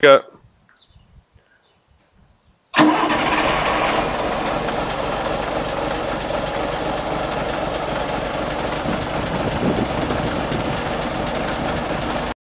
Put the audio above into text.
got